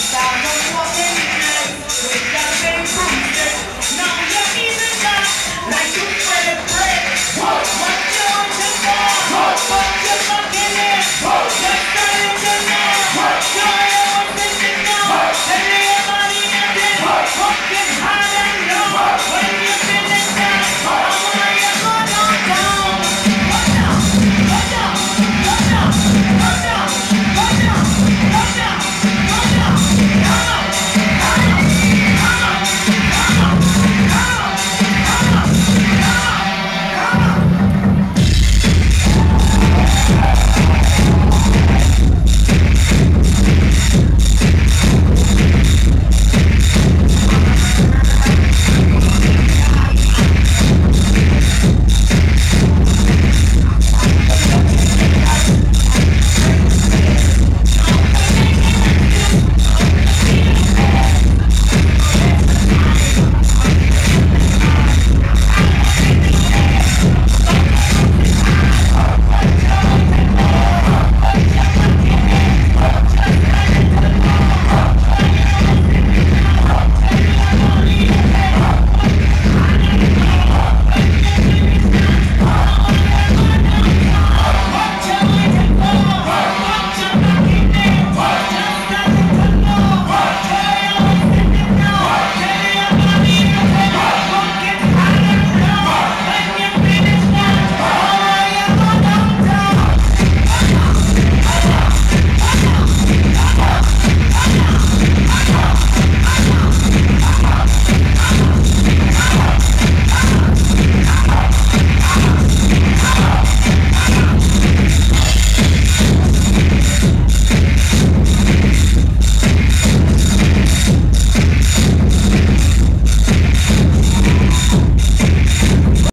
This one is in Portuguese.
estava